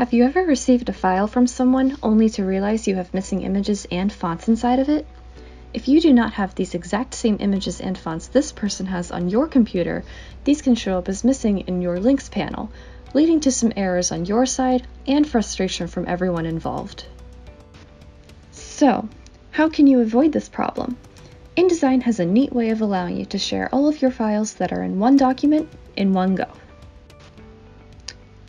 Have you ever received a file from someone only to realize you have missing images and fonts inside of it? If you do not have these exact same images and fonts this person has on your computer, these can show up as missing in your links panel, leading to some errors on your side and frustration from everyone involved. So, how can you avoid this problem? InDesign has a neat way of allowing you to share all of your files that are in one document in one go.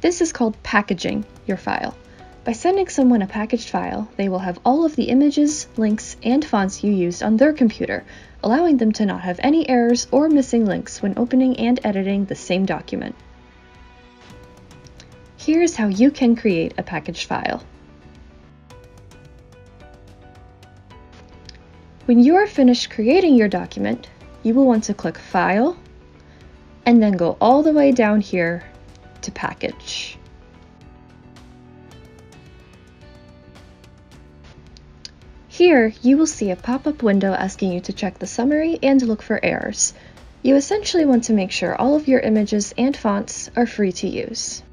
This is called packaging your file. By sending someone a packaged file, they will have all of the images, links, and fonts you used on their computer, allowing them to not have any errors or missing links when opening and editing the same document. Here's how you can create a packaged file. When you are finished creating your document, you will want to click File, and then go all the way down here to Package. Here, you will see a pop-up window asking you to check the summary and look for errors. You essentially want to make sure all of your images and fonts are free to use.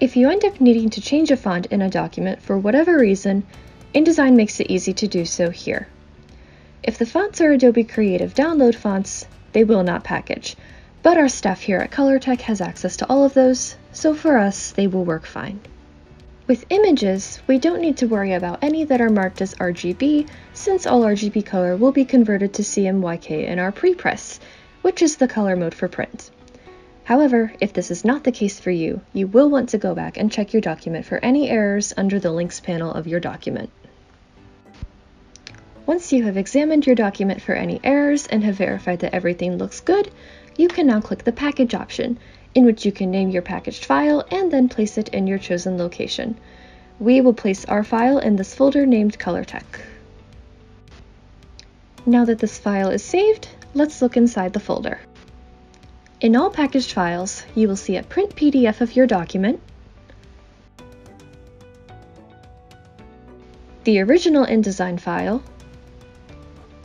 If you end up needing to change a font in a document for whatever reason, InDesign makes it easy to do so here. If the fonts are Adobe Creative download fonts, they will not package, but our staff here at Colortech has access to all of those, so for us, they will work fine. With images, we don't need to worry about any that are marked as RGB, since all RGB color will be converted to CMYK in our prepress, which is the color mode for print. However, if this is not the case for you, you will want to go back and check your document for any errors under the links panel of your document. Once you have examined your document for any errors and have verified that everything looks good, you can now click the Package option, in which you can name your packaged file and then place it in your chosen location. We will place our file in this folder named Colortech. Now that this file is saved, let's look inside the folder. In all packaged files, you will see a print PDF of your document, the original InDesign file,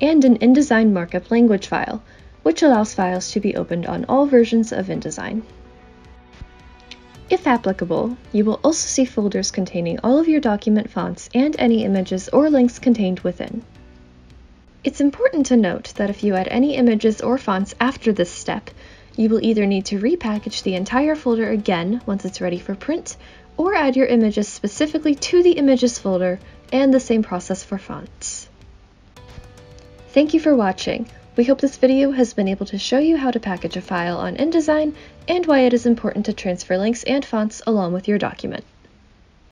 and an InDesign markup language file, which allows files to be opened on all versions of InDesign. If applicable, you will also see folders containing all of your document fonts and any images or links contained within. It's important to note that if you add any images or fonts after this step, you will either need to repackage the entire folder again once it's ready for print, or add your images specifically to the images folder, and the same process for fonts. Thank you for watching. We hope this video has been able to show you how to package a file on InDesign and why it is important to transfer links and fonts along with your document.